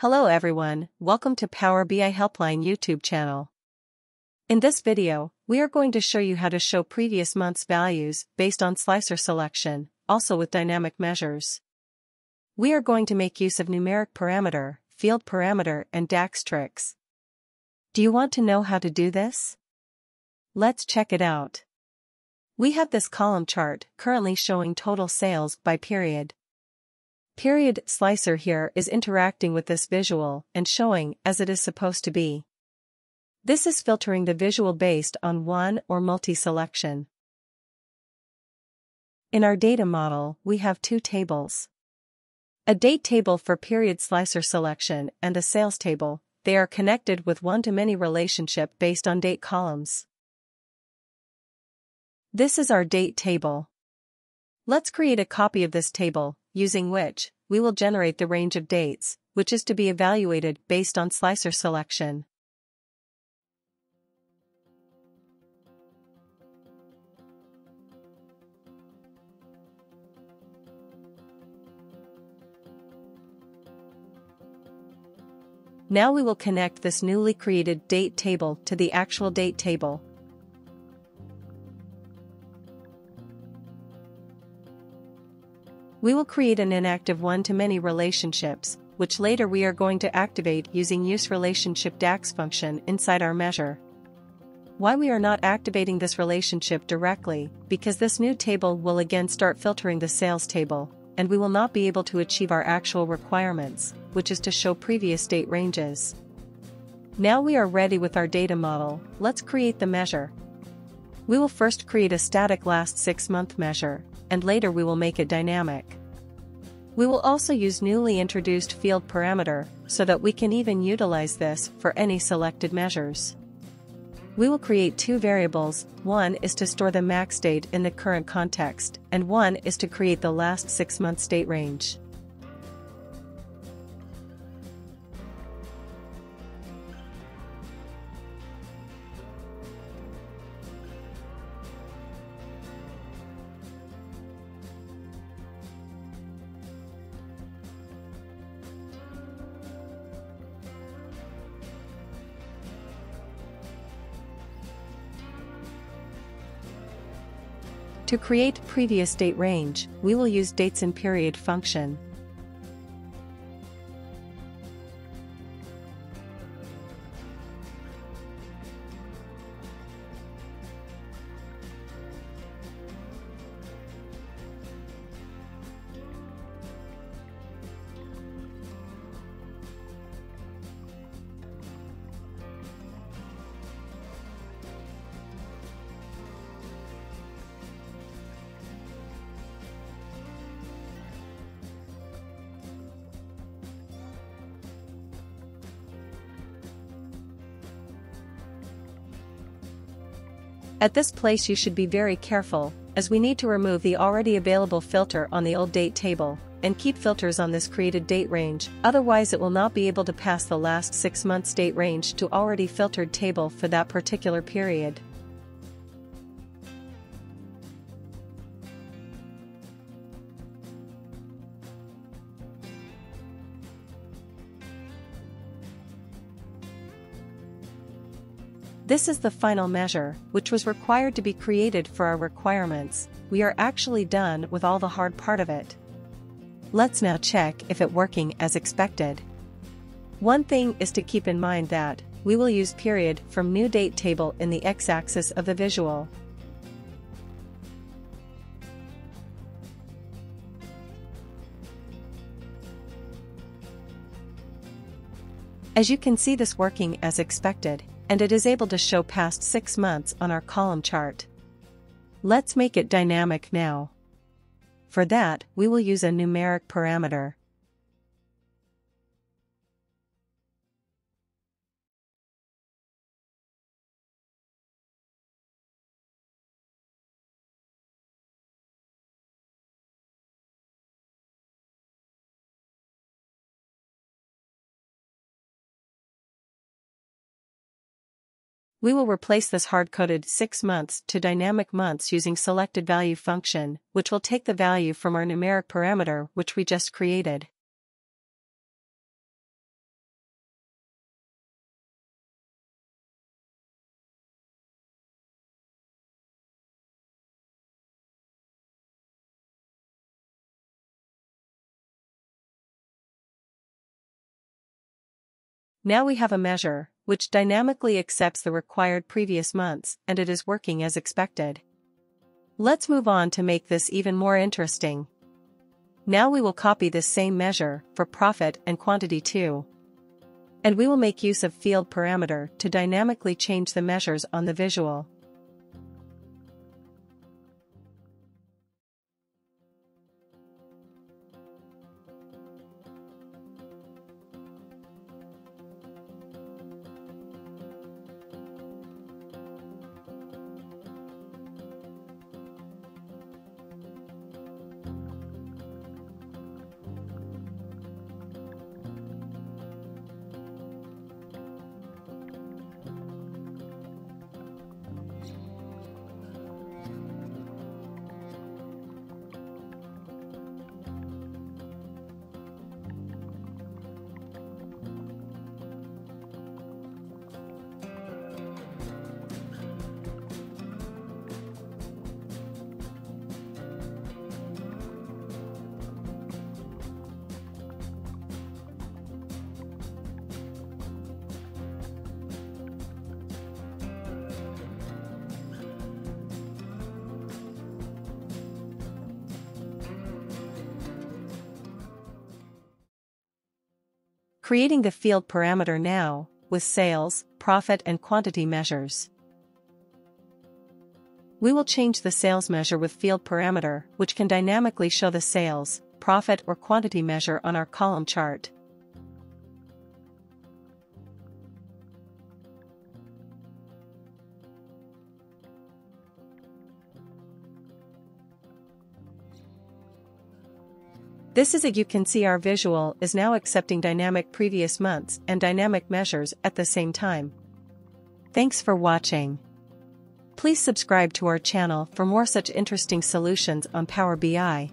Hello everyone, welcome to Power BI Helpline YouTube channel. In this video, we are going to show you how to show previous month's values based on slicer selection, also with dynamic measures. We are going to make use of numeric parameter, field parameter and DAX tricks. Do you want to know how to do this? Let's check it out. We have this column chart currently showing total sales by period. Period slicer here is interacting with this visual and showing as it is supposed to be. This is filtering the visual based on one or multi-selection. In our data model, we have two tables. A date table for period slicer selection and a sales table, they are connected with one-to-many relationship based on date columns. This is our date table. Let's create a copy of this table, using which, we will generate the range of dates, which is to be evaluated based on slicer selection. Now we will connect this newly created date table to the actual date table. We will create an inactive one-to-many relationships, which later we are going to activate using use relationship DAX function inside our measure. Why we are not activating this relationship directly, because this new table will again start filtering the sales table, and we will not be able to achieve our actual requirements, which is to show previous date ranges. Now we are ready with our data model, let's create the measure. We will first create a static last 6 month measure, and later we will make it dynamic. We will also use newly introduced field parameter, so that we can even utilize this for any selected measures. We will create two variables, one is to store the max date in the current context, and one is to create the last 6 months date range. To create previous date range, we will use dates in period function. At this place you should be very careful, as we need to remove the already available filter on the old date table, and keep filters on this created date range, otherwise it will not be able to pass the last 6 months date range to already filtered table for that particular period. This is the final measure, which was required to be created for our requirements, we are actually done with all the hard part of it. Let's now check if it working as expected. One thing is to keep in mind that, we will use period from new date table in the x-axis of the visual. As you can see this working as expected, and it is able to show past 6 months on our column chart. Let's make it dynamic now. For that, we will use a numeric parameter. We will replace this hard-coded 6 months to dynamic months using selected value function, which will take the value from our numeric parameter which we just created. Now we have a measure, which dynamically accepts the required previous months and it is working as expected. Let's move on to make this even more interesting. Now we will copy this same measure for profit and quantity too. And we will make use of field parameter to dynamically change the measures on the visual. Creating the field parameter now, with sales, profit and quantity measures. We will change the sales measure with field parameter, which can dynamically show the sales, profit or quantity measure on our column chart. This is a you can see our visual is now accepting dynamic previous months and dynamic measures at the same time. Thanks for watching. Please subscribe to our channel for more such interesting solutions on Power BI.